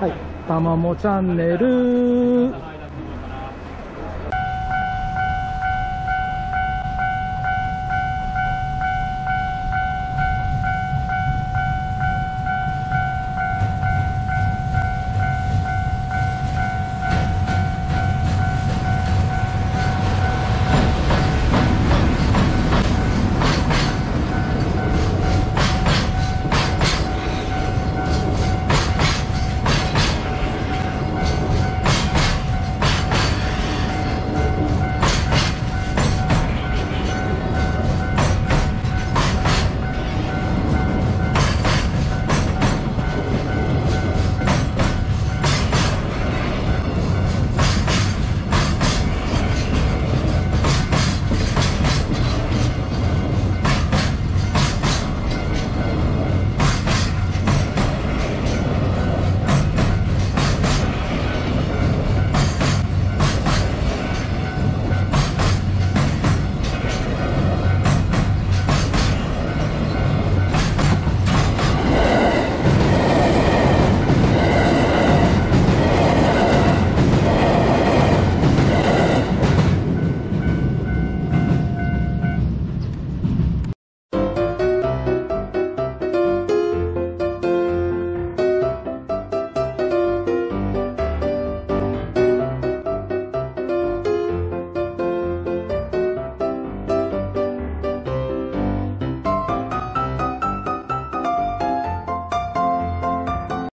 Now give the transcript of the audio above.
はい、たまもチャンネル。